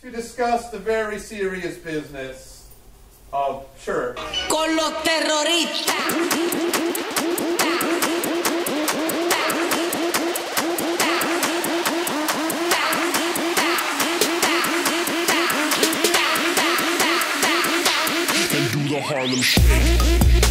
to discuss the very serious business of church. Con los terroristas. and do the Harlem Shake.